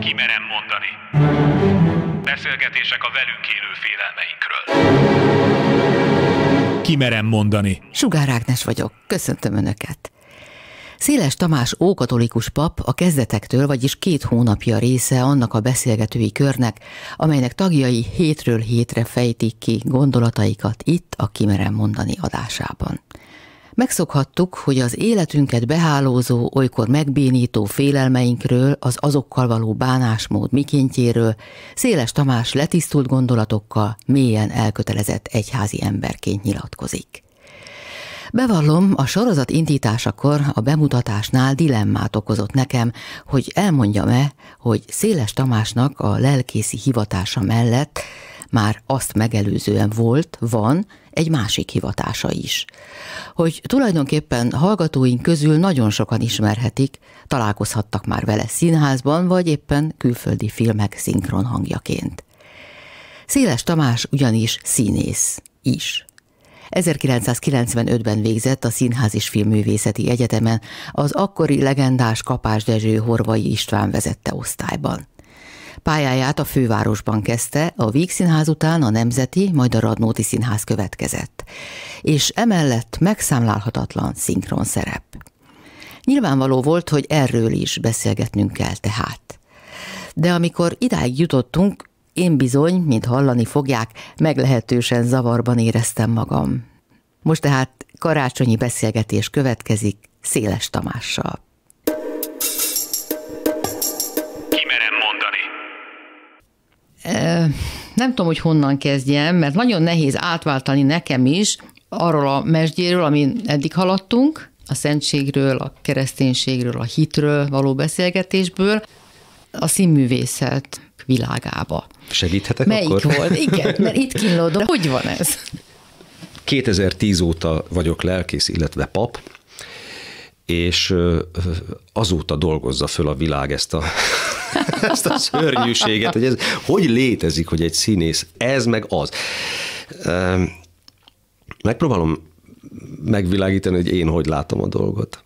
Kimerem mondani. Beszélgetések a velünk élő félelmeinkről. Kimerem mondani. Sugár Ágnes vagyok, köszöntöm Önöket. Széles Tamás ókatolikus pap a kezdetektől, vagyis két hónapja része annak a beszélgetői körnek, amelynek tagjai hétről hétre fejtik ki gondolataikat itt a Kimerem mondani adásában. Megszokhattuk, hogy az életünket behálózó, olykor megbénító félelmeinkről, az azokkal való bánásmód mikéntjéről Széles Tamás letisztult gondolatokkal mélyen elkötelezett egyházi emberként nyilatkozik. Bevallom, a sorozat indításakor a bemutatásnál dilemmát okozott nekem, hogy elmondjam-e, hogy Széles Tamásnak a lelkészi hivatása mellett már azt megelőzően volt, van egy másik hivatása is. Hogy tulajdonképpen hallgatóink közül nagyon sokan ismerhetik, találkozhattak már vele színházban, vagy éppen külföldi filmek szinkron hangjaként. Széles Tamás ugyanis színész is. 1995-ben végzett a Színház és Filmművészeti Egyetemen az akkori legendás Kapás Dezső Horvai István vezette osztályban. Pályáját a fővárosban kezdte, a Víg Színház után a Nemzeti, majd a Radnóti Színház következett, és emellett megszámlálhatatlan szinkron szerep. Nyilvánvaló volt, hogy erről is beszélgetnünk kell tehát. De amikor idáig jutottunk, én bizony, mint hallani fogják, meglehetősen zavarban éreztem magam. Most tehát karácsonyi beszélgetés következik Széles Tamással. Nem tudom, hogy honnan kezdjem, mert nagyon nehéz átváltani nekem is arról a mesdjéről, amin eddig haladtunk, a szentségről, a kereszténységről, a hitről való beszélgetésből, a színművészet világába. Segíthetek Melyik akkor? volt? Igen, mert itt kínlódom. Hogy van ez? 2010 óta vagyok lelkész, illetve pap, és azóta dolgozza föl a világ ezt a, ezt a szörnyűséget, hogy ez hogy létezik, hogy egy színész ez meg az. Megpróbálom megvilágítani, hogy én hogy látom a dolgot.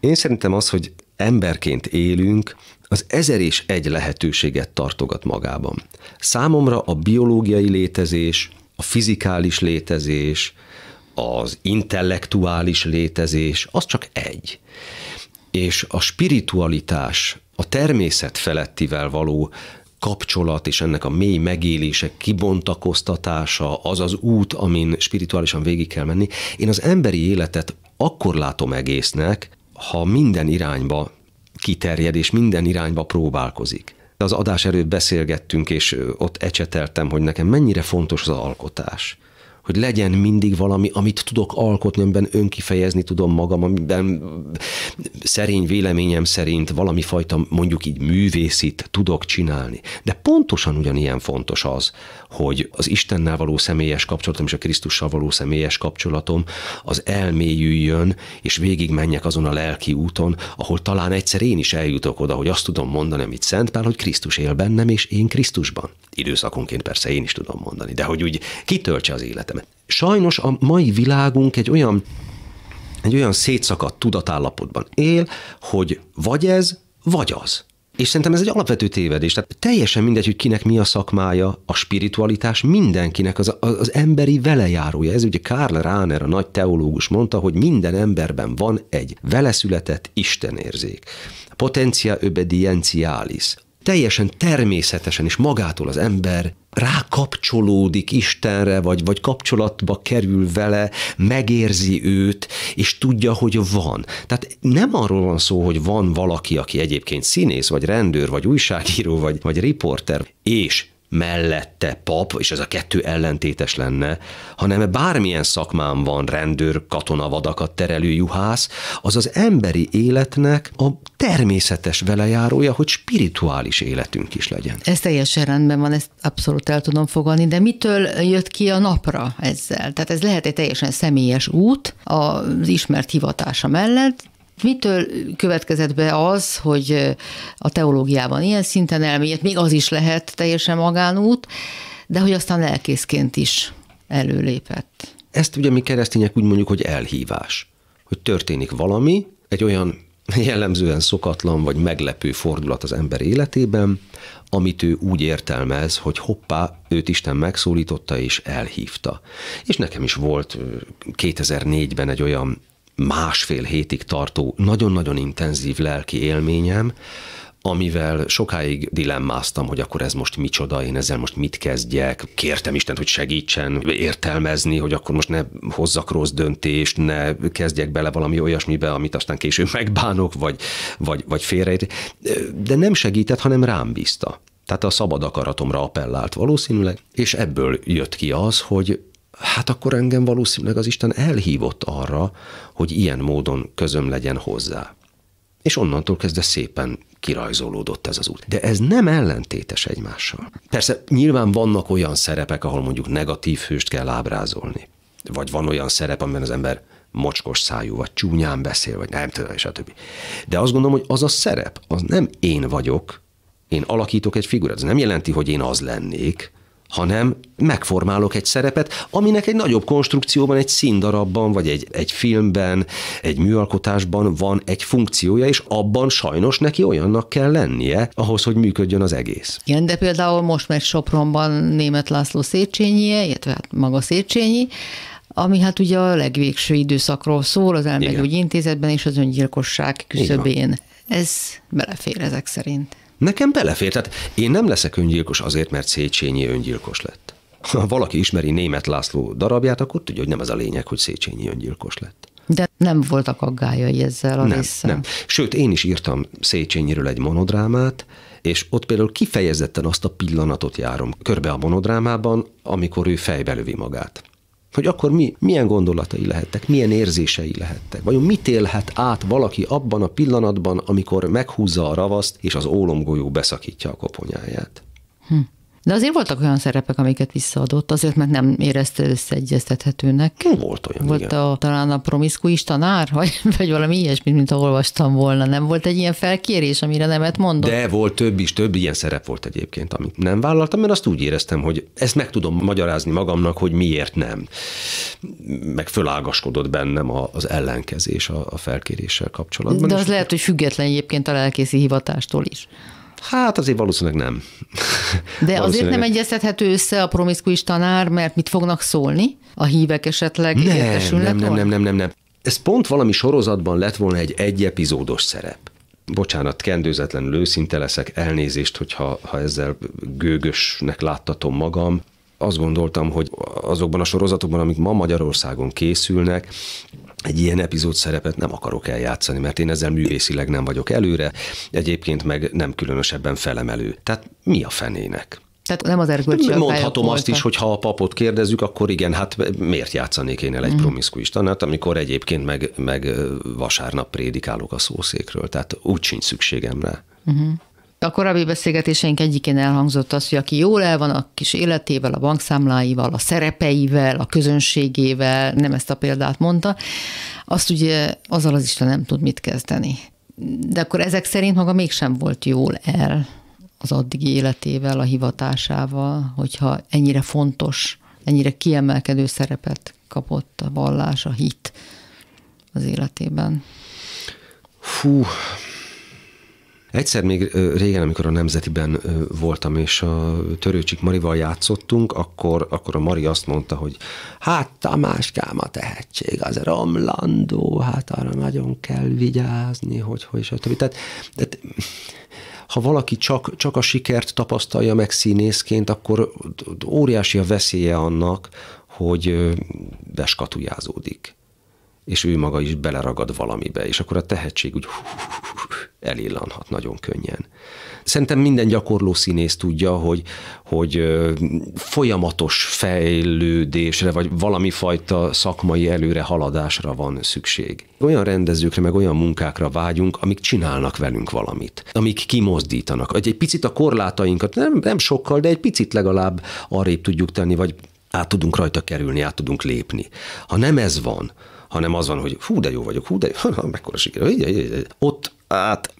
Én szerintem az, hogy emberként élünk, az ezer és egy lehetőséget tartogat magában. Számomra a biológiai létezés, a fizikális létezés, az intellektuális létezés, az csak egy. És a spiritualitás, a természet felettivel való kapcsolat és ennek a mély megélése, kibontakoztatása, az az út, amin spirituálisan végig kell menni. Én az emberi életet akkor látom egésznek, ha minden irányba kiterjed, és minden irányba próbálkozik. Az adás előtt beszélgettünk, és ott ecseteltem, hogy nekem mennyire fontos az alkotás hogy legyen mindig valami, amit tudok alkotni, amiben önkifejezni tudom magam, amiben szerény véleményem szerint valami fajta mondjuk így művészit tudok csinálni. De pontosan ugyanilyen fontos az, hogy az Istennel való személyes kapcsolatom és a Krisztussal való személyes kapcsolatom az elmélyüljön, és végig menjek azon a lelki úton, ahol talán egyszer én is eljutok oda, hogy azt tudom mondani, amit Szent Pál, hogy Krisztus él bennem, és én Krisztusban. Időszakonként persze én is tudom mondani, de hogy úgy kitöltse az életemet. Sajnos a mai világunk egy olyan egy olyan szétszakadt tudatállapotban él, hogy vagy ez, vagy az. És szerintem ez egy alapvető tévedés. Tehát teljesen mindegy, hogy kinek mi a szakmája, a spiritualitás mindenkinek az, az emberi velejárója. Ez ugye Karl Rahner, a nagy teológus mondta, hogy minden emberben van egy veleszületett istenérzék. Potencia obedientialis teljesen természetesen és magától az ember rákapcsolódik Istenre, vagy, vagy kapcsolatba kerül vele, megérzi őt, és tudja, hogy van. Tehát nem arról van szó, hogy van valaki, aki egyébként színész, vagy rendőr, vagy újságíró, vagy, vagy riporter, és mellette pap, és ez a kettő ellentétes lenne, hanem bármilyen szakmán van rendőr, katona, vadakat terelő juhász, az az emberi életnek a természetes velejárója, hogy spirituális életünk is legyen. Ez teljesen rendben van, ezt abszolút el tudom fogadni, de mitől jött ki a napra ezzel? Tehát ez lehet egy teljesen személyes út az ismert hivatása mellett, Mitől következett be az, hogy a teológiában ilyen szinten elmélyed, még az is lehet teljesen magánút, de hogy aztán lelkészként is előlépett? Ezt ugye mi keresztények úgy mondjuk, hogy elhívás. Hogy történik valami, egy olyan jellemzően szokatlan vagy meglepő fordulat az ember életében, amit ő úgy értelmez, hogy hoppá, őt Isten megszólította és elhívta. És nekem is volt 2004-ben egy olyan másfél hétig tartó, nagyon-nagyon intenzív lelki élményem, amivel sokáig dilemmáztam, hogy akkor ez most micsoda, én ezzel most mit kezdjek. Kértem Istent, hogy segítsen értelmezni, hogy akkor most ne hozzak rossz döntést, ne kezdjek bele valami olyasmibe, amit aztán később megbánok, vagy, vagy, vagy félre. De nem segített, hanem rám bízta. Tehát a szabad akaratomra appellált valószínűleg, és ebből jött ki az, hogy hát akkor engem valószínűleg az Isten elhívott arra, hogy ilyen módon közöm legyen hozzá. És onnantól kezdve szépen kirajzolódott ez az út. De ez nem ellentétes egymással. Persze nyilván vannak olyan szerepek, ahol mondjuk negatív hőst kell ábrázolni. Vagy van olyan szerep, amiben az ember mocskos szájú, vagy csúnyán beszél, vagy nem tudom, stb. De azt gondolom, hogy az a szerep, az nem én vagyok, én alakítok egy figurát. Ez nem jelenti, hogy én az lennék, hanem megformálok egy szerepet, aminek egy nagyobb konstrukcióban, egy színdarabban, vagy egy, egy filmben, egy műalkotásban van egy funkciója, és abban sajnos neki olyannak kell lennie, ahhoz, hogy működjön az egész. Igen, de például most megy Sopronban német László Széchenyi, illetve hát maga Széchenyi, ami hát ugye a legvégső időszakról szól az elmegyógyi intézetben és az öngyilkosság küszöbén. Ez belefér ezek szerint. Nekem belefér, tehát én nem leszek öngyilkos azért, mert Széchenyi öngyilkos lett. Ha valaki ismeri német László darabját, akkor tudja, hogy nem ez a lényeg, hogy Széchenyi öngyilkos lett. De nem voltak aggályai ezzel a nem, résszel. nem. Sőt, én is írtam Széchenyiről egy monodrámát, és ott például kifejezetten azt a pillanatot járom körbe a monodrámában, amikor ő fejbelövi magát hogy akkor mi, milyen gondolatai lehettek, milyen érzései lehettek, vajon mit élhet át valaki abban a pillanatban, amikor meghúzza a ravaszt, és az ólomgolyó beszakítja a koponyáját. Hm. De azért voltak olyan szerepek, amiket visszaadott, azért, mert nem érezte összeegyeztethetőnek. Volt olyan, Volt igen. a, talán a promiszkuis tanár, vagy, vagy valami ilyesmit, mint olvastam volna. Nem volt egy ilyen felkérés, amire nemet mondott? De volt több is, több ilyen szerep volt egyébként, amit nem vállaltam, mert azt úgy éreztem, hogy ezt meg tudom magyarázni magamnak, hogy miért nem. Meg fölágaskodott bennem az ellenkezés a, a felkéréssel kapcsolatban. De az lehet, hogy független egyébként a lelkészi hivatástól is. Hát azért valószínűleg nem. De azért nem egyeztethető össze a promiszkuis tanár, mert mit fognak szólni? A hívek esetleg nem, értesülnek? Nem, nem, nem, nem, nem, nem. Ez pont valami sorozatban lett volna egy egy epizódos szerep. Bocsánat, kendőzetlenül őszinte leszek, elnézést, hogyha ha ezzel gőgösnek láttatom magam. Azt gondoltam, hogy azokban a sorozatokban, amik ma Magyarországon készülnek, egy ilyen epizód szerepet nem akarok eljátszani, mert én ezzel művészileg nem vagyok előre, egyébként meg nem különösebben felemelő. Tehát mi a fenének? Tehát nem az erkölcsi Mondhatom azt is, hogy ha a papot kérdezzük, akkor igen, hát miért játszanék én el egy mm. promiszkuis tanát, amikor egyébként meg, meg vasárnap prédikálok a szószékről, tehát úgy sincs szükségem rá. Mm-hmm. A korábbi beszélgetéseink egyikén elhangzott az, hogy aki jól el van a kis életével, a bankszámláival, a szerepeivel, a közönségével, nem ezt a példát mondta, azt ugye azzal az Isten nem tud mit kezdeni. De akkor ezek szerint maga mégsem volt jól el az addigi életével, a hivatásával, hogyha ennyire fontos, ennyire kiemelkedő szerepet kapott a vallás, a hit az életében. Fú, Egyszer még régen, amikor a Nemzetiben voltam, és a Törőcsik Marival játszottunk, akkor, akkor a Mari azt mondta, hogy hát Tamáskám a tehetség, az romlandó, hát arra nagyon kell vigyázni, hogy hogy stb. Tehát, tehát ha valaki csak, csak a sikert tapasztalja meg színészként, akkor óriási a veszélye annak, hogy beskatujázódik és ő maga is beleragad valamibe, és akkor a tehetség úgy elillanhat nagyon könnyen. Szerintem minden gyakorló színész tudja, hogy, hogy folyamatos fejlődésre, vagy valami fajta szakmai előre haladásra van szükség. Olyan rendezőkre, meg olyan munkákra vágyunk, amik csinálnak velünk valamit, amik kimozdítanak. Egy, picit a korlátainkat, nem, nem sokkal, de egy picit legalább arrébb tudjuk tenni, vagy át tudunk rajta kerülni, át tudunk lépni. Ha nem ez van, hanem az van, hogy hú, de jó vagyok, hú, de jó, mekkora siker. Ott, hát,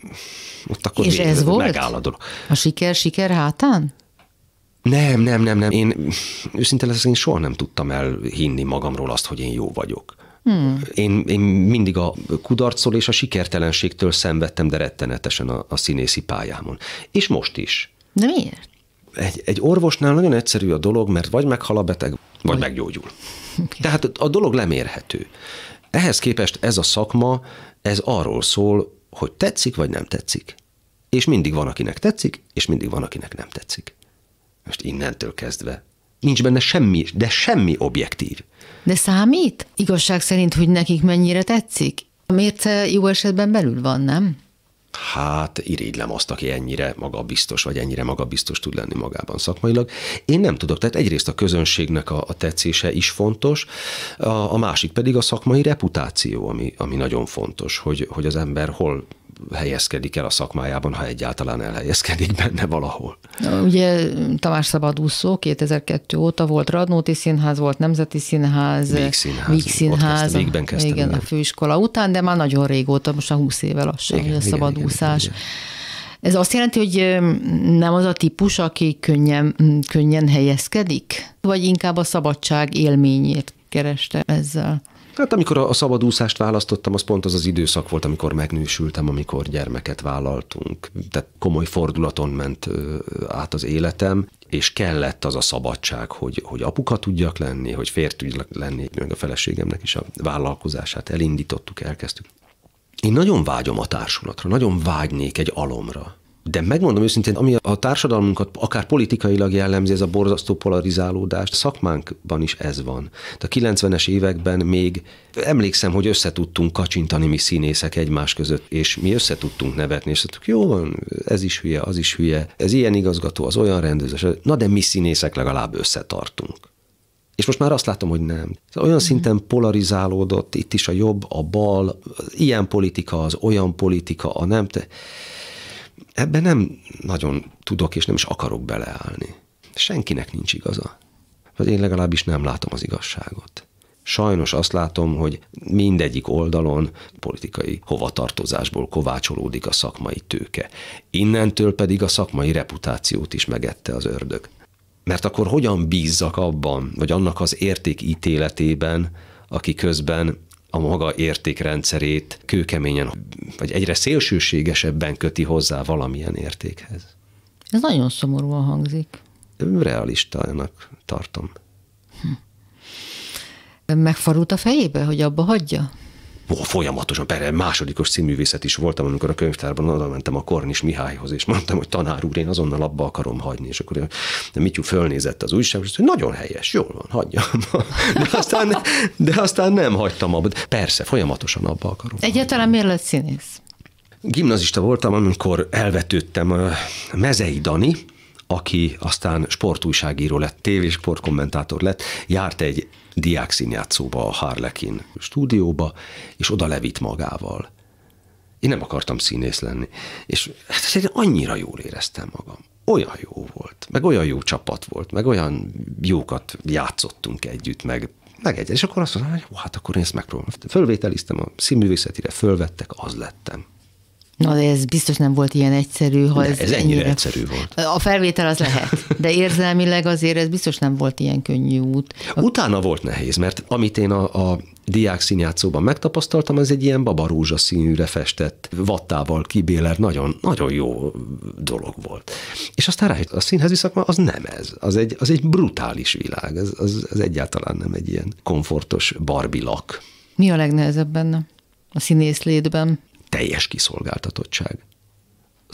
ott akkor És ez volt? megáll a dolog. A siker, siker hátán? Nem, nem, nem, nem. Én őszinte leszek, én soha nem tudtam elhinni magamról azt, hogy én jó vagyok. Hmm. Én, én mindig a kudarctól és a sikertelenségtől szenvedtem, de rettenetesen a, a színészi pályámon. És most is. De miért? Egy, egy orvosnál nagyon egyszerű a dolog, mert vagy meghal a beteg, vagy, vagy. meggyógyul. Okay. Tehát a dolog lemérhető. Ehhez képest ez a szakma, ez arról szól, hogy tetszik, vagy nem tetszik. És mindig van, akinek tetszik, és mindig van, akinek nem tetszik. Most innentől kezdve nincs benne semmi, de semmi objektív. De számít? Igazság szerint, hogy nekik mennyire tetszik? A mérce jó esetben belül van, nem? Hát irigylem azt, aki ennyire magabiztos, vagy ennyire magabiztos tud lenni magában szakmailag. Én nem tudok, tehát egyrészt a közönségnek a, a tetszése is fontos, a, a másik pedig a szakmai reputáció, ami, ami nagyon fontos, hogy, hogy az ember hol helyezkedik el a szakmájában, ha egyáltalán elhelyezkedik benne valahol. Ugye Tamás Szabadúszó 2002 óta volt Radnóti Színház, volt Nemzeti Színház, Víg Színház, Víg Színház kezdtem, Vígben kezdtem, igen, a főiskola után, de már nagyon régóta, most a 20 éve lassan, igen, a szabadúszás. Igen, igen, igen. Ez azt jelenti, hogy nem az a típus, aki könnyen, könnyen helyezkedik? Vagy inkább a szabadság élményét kereste ezzel? Hát amikor a szabadúszást választottam, az pont az az időszak volt, amikor megnősültem, amikor gyermeket vállaltunk. Tehát komoly fordulaton ment át az életem, és kellett az a szabadság, hogy, hogy apuka tudjak lenni, hogy férj tudjak lenni, meg a feleségemnek is a vállalkozását elindítottuk, elkezdtük. Én nagyon vágyom a társulatra, nagyon vágynék egy alomra. De megmondom őszintén, ami a társadalmunkat akár politikailag jellemzi, ez a borzasztó polarizálódást, szakmánkban is ez van. De a 90-es években még emlékszem, hogy összetudtunk kacsintani mi színészek egymás között, és mi összetudtunk nevetni, és tudtuk, jó van, ez is hülye, az is hülye, ez ilyen igazgató, az olyan rendező, na de mi színészek legalább összetartunk. És most már azt látom, hogy nem. Olyan szinten polarizálódott itt is a jobb, a bal, ilyen politika, az olyan politika, a nem. Te ebben nem nagyon tudok és nem is akarok beleállni. Senkinek nincs igaza. Vagy én legalábbis nem látom az igazságot. Sajnos azt látom, hogy mindegyik oldalon politikai hovatartozásból kovácsolódik a szakmai tőke. Innentől pedig a szakmai reputációt is megette az ördög. Mert akkor hogyan bízzak abban, vagy annak az értékítéletében, aki közben a maga értékrendszerét kőkeményen, vagy egyre szélsőségesebben köti hozzá valamilyen értékhez. Ez nagyon szomorúan hangzik. Realistának tartom. Hm. Megfarult a fejébe, hogy abba hagyja? Ó, folyamatosan, persze másodikos színművészet is voltam, amikor a könyvtárban oda mentem a Kornis Mihályhoz, és mondtam, hogy tanár úr, én azonnal abba akarom hagyni, és akkor de Mityu fölnézett az újsághoz, hogy nagyon helyes, jól van, hagyja. De aztán, de aztán nem hagytam abba. Persze, folyamatosan abba akarom. Egyáltalán miért lett színész? Gimnazista voltam, amikor elvetődtem a Mezei Dani, aki aztán sportújságíró lett, tévésportkommentátor lett, járt egy diák színjátszóba, a Harlekin stúdióba, és oda levitt magával. Én nem akartam színész lenni. És hát annyira jól éreztem magam. Olyan jó volt, meg olyan jó csapat volt, meg olyan jókat játszottunk együtt, meg meg egy. És akkor azt mondtam, hogy hát akkor én ezt megpróbálom. Fölvételiztem a színművészetire, fölvettek, az lettem. Na, de ez biztos nem volt ilyen egyszerű. Ha de ez, ez ennyire, ennyire egyszerű volt. A felvétel az lehet, de érzelmileg azért ez biztos nem volt ilyen könnyű út. Utána volt nehéz, mert amit én a, a diák színjátszóban megtapasztaltam, az egy ilyen babarúzsa színűre festett, vattával kibéler, nagyon, nagyon jó dolog volt. És aztán rájött, a színházi szakma az nem ez, az egy, az egy brutális világ, az, az, az egyáltalán nem egy ilyen komfortos barbilak. Mi a legnehezebb benne? A színész létben? Teljes kiszolgáltatottság.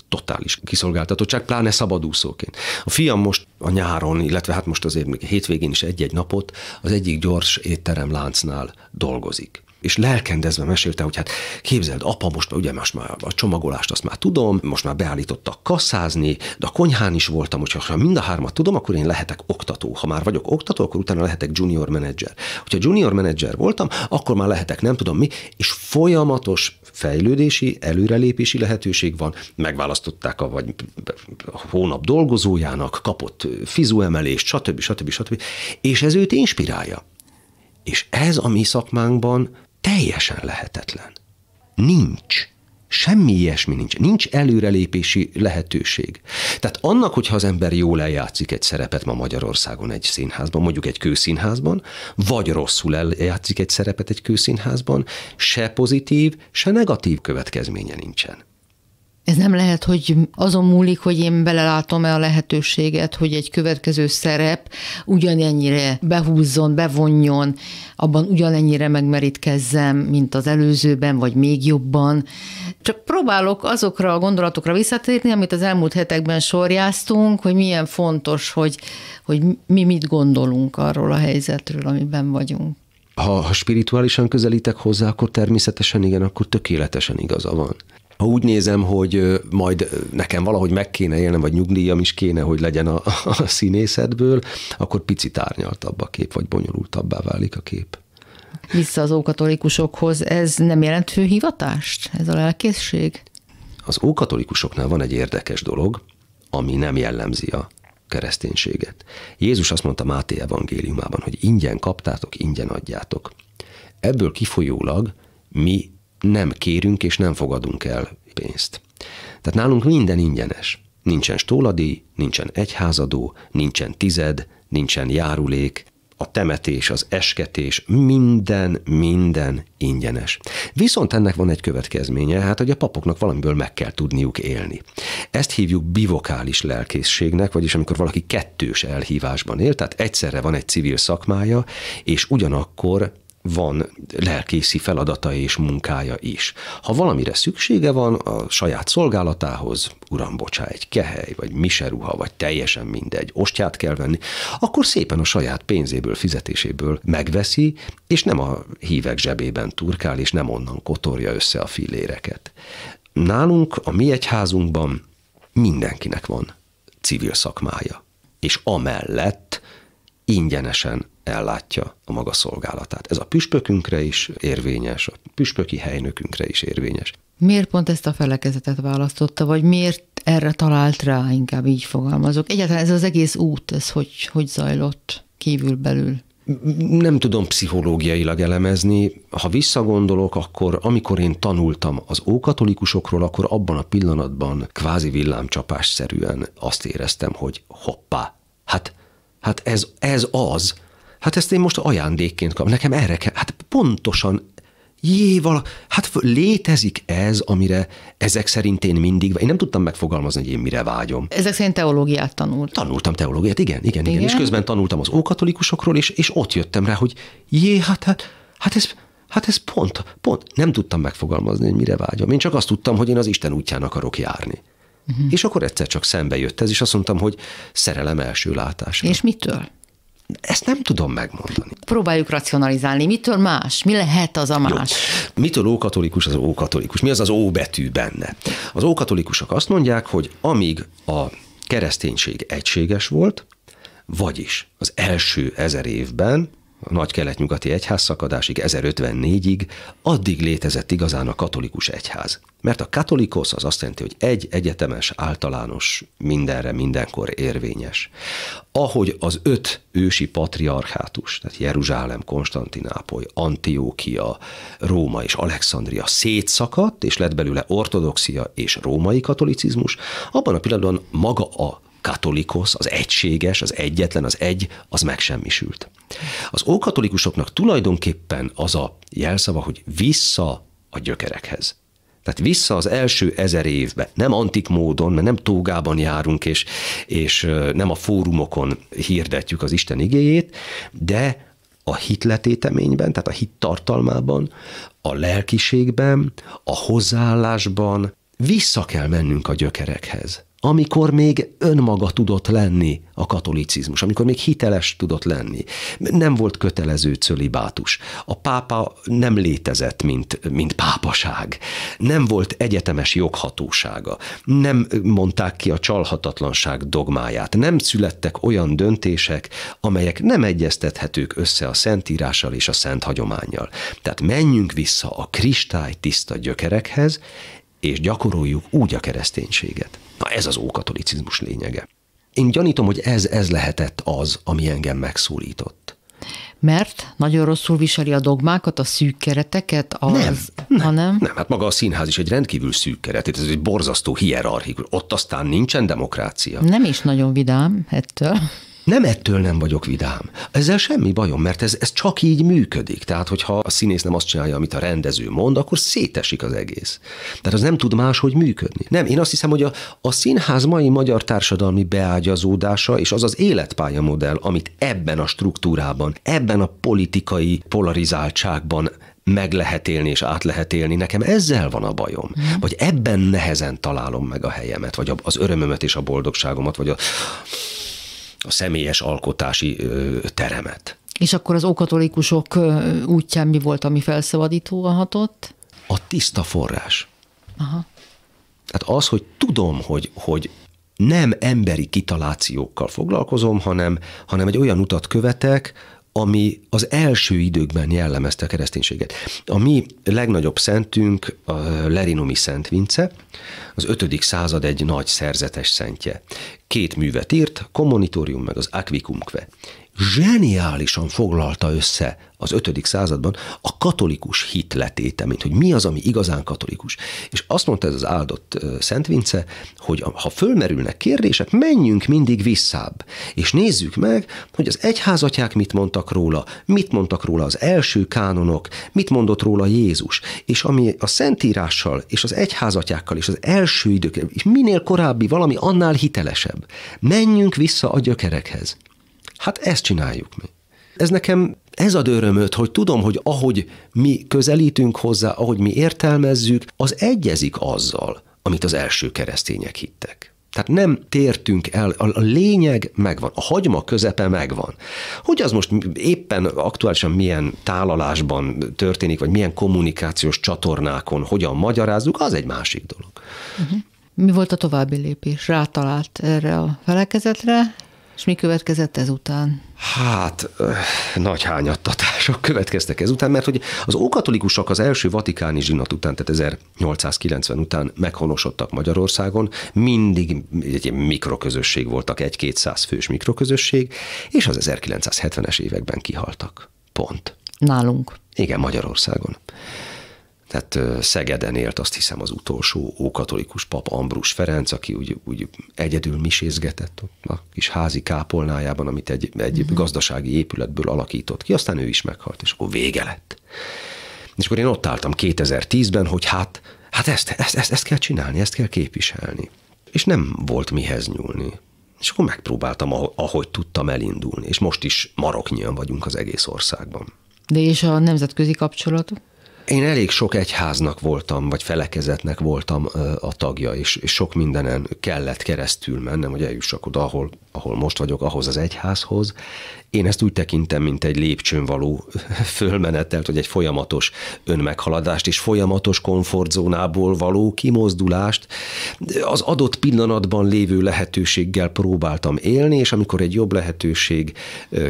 Totális kiszolgáltatottság, pláne szabadúszóként. A fiam most a nyáron, illetve hát most azért még hétvégén is egy-egy napot az egyik gyors étterem láncnál dolgozik és lelkendezve mesélte, hogy hát képzeld, apa, most ugye most már a csomagolást azt már tudom, most már beállítottak kasszázni, de a konyhán is voltam, hogyha ha mind a hármat tudom, akkor én lehetek oktató. Ha már vagyok oktató, akkor utána lehetek junior menedzser. Hogyha junior menedzser voltam, akkor már lehetek nem tudom mi, és folyamatos fejlődési, előrelépési lehetőség van. Megválasztották a vagy a hónap dolgozójának, kapott fizuemelést, stb. stb. stb. És ez őt inspirálja. És ez a mi szakmánkban teljesen lehetetlen. Nincs. Semmi ilyesmi nincs. Nincs előrelépési lehetőség. Tehát annak, hogyha az ember jól eljátszik egy szerepet ma Magyarországon egy színházban, mondjuk egy kőszínházban, vagy rosszul eljátszik egy szerepet egy kőszínházban, se pozitív, se negatív következménye nincsen. Ez nem lehet, hogy azon múlik, hogy én belelátom-e a lehetőséget, hogy egy következő szerep ugyanennyire behúzzon, bevonjon, abban ugyanennyire megmerítkezzem, mint az előzőben, vagy még jobban. Csak próbálok azokra a gondolatokra visszatérni, amit az elmúlt hetekben sorjáztunk, hogy milyen fontos, hogy, hogy mi mit gondolunk arról a helyzetről, amiben vagyunk. Ha, ha spirituálisan közelítek hozzá, akkor természetesen igen, akkor tökéletesen igaza van. Ha úgy nézem, hogy majd nekem valahogy meg kéne élnem, vagy nyugdíjam is kéne, hogy legyen a, a színészetből, akkor picit árnyaltabb a kép, vagy bonyolultabbá válik a kép. Vissza az ókatolikusokhoz, ez nem jelent főhivatást, ez a lelkészség? Az ókatolikusoknál van egy érdekes dolog, ami nem jellemzi a kereszténységet. Jézus azt mondta Máté evangéliumában, hogy ingyen kaptátok, ingyen adjátok. Ebből kifolyólag mi nem kérünk és nem fogadunk el pénzt. Tehát nálunk minden ingyenes. Nincsen stóladi, nincsen egyházadó, nincsen tized, nincsen járulék, a temetés, az esketés, minden, minden ingyenes. Viszont ennek van egy következménye, hát hogy a papoknak valamiből meg kell tudniuk élni. Ezt hívjuk bivokális lelkészségnek, vagyis amikor valaki kettős elhívásban él, tehát egyszerre van egy civil szakmája, és ugyanakkor van lelkészi feladata és munkája is. Ha valamire szüksége van a saját szolgálatához, uram, bocsá, egy kehely, vagy miseruha, vagy teljesen mindegy, ostját kell venni, akkor szépen a saját pénzéből, fizetéséből megveszi, és nem a hívek zsebében turkál, és nem onnan kotorja össze a filléreket. Nálunk, a mi egyházunkban mindenkinek van civil szakmája, és amellett ingyenesen ellátja a maga szolgálatát. Ez a püspökünkre is érvényes, a püspöki helynökünkre is érvényes. Miért pont ezt a felekezetet választotta, vagy miért erre talált rá, inkább így fogalmazok? Egyáltalán ez az egész út, ez hogy, hogy zajlott kívül-belül? Nem tudom pszichológiailag elemezni. Ha visszagondolok, akkor amikor én tanultam az ókatolikusokról, akkor abban a pillanatban kvázi villámcsapásszerűen azt éreztem, hogy hoppá, hát, hát ez, ez az, Hát ezt én most ajándékként kapom. Nekem erre kell. Hát pontosan jéval, hát létezik ez, amire ezek szerint én mindig, én nem tudtam megfogalmazni, hogy én mire vágyom. Ezek szerint teológiát tanult. Tanultam teológiát, igen, igen, igen, igen. és közben tanultam az ókatolikusokról, és, és ott jöttem rá, hogy jé, hát, hát, hát ez, hát ez pont, pont, nem tudtam megfogalmazni, hogy mire vágyom. Én csak azt tudtam, hogy én az Isten útján akarok járni. Uh-huh. És akkor egyszer csak szembe jött ez, és azt mondtam, hogy szerelem első látásra. És mitől? Ezt nem tudom megmondani. Próbáljuk racionalizálni. Mitől más? Mi lehet az a más? Jó. Mitől ókatolikus az ókatolikus? Mi az az ó betű benne? Az ókatolikusok azt mondják, hogy amíg a kereszténység egységes volt, vagyis az első ezer évben a nagy kelet-nyugati egyházszakadásig 1054-ig, addig létezett igazán a katolikus egyház. Mert a katolikosz az azt jelenti, hogy egy egyetemes, általános, mindenre, mindenkor érvényes. Ahogy az öt ősi patriarchátus, tehát Jeruzsálem, Konstantinápoly, Antiókia, Róma és Alexandria szétszakadt, és lett belőle ortodoxia és római katolicizmus, abban a pillanatban maga a katolikosz, az egységes, az egyetlen, az egy, az megsemmisült. Az ókatolikusoknak tulajdonképpen az a jelszava, hogy vissza a gyökerekhez. Tehát vissza az első ezer évbe, nem antik módon, mert nem tógában járunk, és, és nem a fórumokon hirdetjük az Isten igéjét, de a hitletéteményben, tehát a hit tartalmában, a lelkiségben, a hozzáállásban vissza kell mennünk a gyökerekhez amikor még önmaga tudott lenni a katolicizmus, amikor még hiteles tudott lenni. Nem volt kötelező cölibátus. A pápa nem létezett, mint, mint pápaság. Nem volt egyetemes joghatósága. Nem mondták ki a csalhatatlanság dogmáját. Nem születtek olyan döntések, amelyek nem egyeztethetők össze a Szentírással és a Szent hagyományjal. Tehát menjünk vissza a kristály tiszta gyökerekhez, és gyakoroljuk úgy a kereszténységet. Na ez az ókatolicizmus lényege. Én gyanítom, hogy ez, ez lehetett az, ami engem megszólított. Mert nagyon rosszul viseli a dogmákat, a szűk kereteket, az, Nem, nem, hanem... nem, hát maga a színház is egy rendkívül szűk keret, ez egy borzasztó hierarchikus, ott aztán nincsen demokrácia. Nem is nagyon vidám ettől. Nem ettől nem vagyok vidám. Ezzel semmi bajom, mert ez, ez csak így működik. Tehát, hogyha a színész nem azt csinálja, amit a rendező mond, akkor szétesik az egész. Tehát az nem tud máshogy működni. Nem, én azt hiszem, hogy a, a színház mai magyar társadalmi beágyazódása és az az életpályamodell, amit ebben a struktúrában, ebben a politikai polarizáltságban meg lehet élni és át lehet élni. Nekem ezzel van a bajom. Vagy ebben nehezen találom meg a helyemet, vagy az örömömet és a boldogságomat, vagy a, a személyes alkotási teremet. És akkor az ókatolikusok útján mi volt, ami felszabadítóan hatott? A tiszta forrás. Aha. Tehát az, hogy tudom, hogy, hogy nem emberi kitalációkkal foglalkozom, hanem, hanem egy olyan utat követek, ami az első időkben jellemezte a kereszténységet. A mi legnagyobb szentünk a Lerinomi Szent Vince, az 5. század egy nagy szerzetes szentje. Két művet írt, Commonitorium meg az Aquicumque. Zseniálisan foglalta össze az 5. században a katolikus hit letéte, mint hogy mi az, ami igazán katolikus. És azt mondta ez az áldott Szent Vince, hogy ha fölmerülnek kérdések, menjünk mindig visszább, és nézzük meg, hogy az egyházatják mit mondtak róla, mit mondtak róla az első kánonok, mit mondott róla Jézus, és ami a Szentírással és az egyházatjákkal és az első idők, és minél korábbi valami, annál hitelesebb. Menjünk vissza a gyökerekhez. Hát ezt csináljuk mi. Ez nekem ez ad örömöt, hogy tudom, hogy ahogy mi közelítünk hozzá, ahogy mi értelmezzük, az egyezik azzal, amit az első keresztények hittek. Tehát nem tértünk el, a lényeg megvan, a hagyma közepe megvan. Hogy az most éppen aktuálisan milyen tálalásban történik, vagy milyen kommunikációs csatornákon hogyan magyarázzuk, az egy másik dolog. Uh-huh. Mi volt a további lépés? Rátalált erre a felekezetre, és mi következett ezután? Hát, nagy hányattatások következtek ezután, mert hogy az ókatolikusok az első vatikáni zsinat után, tehát 1890 után meghonosodtak Magyarországon, mindig egy mikroközösség voltak, egy-kétszáz fős mikroközösség, és az 1970-es években kihaltak. Pont. Nálunk. Igen, Magyarországon tehát Szegeden élt azt hiszem az utolsó ókatolikus pap Ambrus Ferenc, aki úgy, úgy egyedül misézgetett a kis házi kápolnájában, amit egy, egy uh-huh. gazdasági épületből alakított ki, aztán ő is meghalt, és akkor vége lett. És akkor én ott álltam 2010-ben, hogy hát, hát ezt, ezt, ezt, ezt kell csinálni, ezt kell képviselni. És nem volt mihez nyúlni. És akkor megpróbáltam, ahogy tudtam elindulni, és most is maroknyian vagyunk az egész országban. De és a nemzetközi kapcsolatok? Én elég sok egyháznak voltam, vagy felekezetnek voltam a tagja, és, és sok mindenen kellett keresztül mennem, hogy eljussak oda, ahol, ahol most vagyok, ahhoz az egyházhoz. Én ezt úgy tekintem, mint egy lépcsőn való fölmenetelt, hogy egy folyamatos önmeghaladást és folyamatos komfortzónából való kimozdulást. Az adott pillanatban lévő lehetőséggel próbáltam élni, és amikor egy jobb lehetőség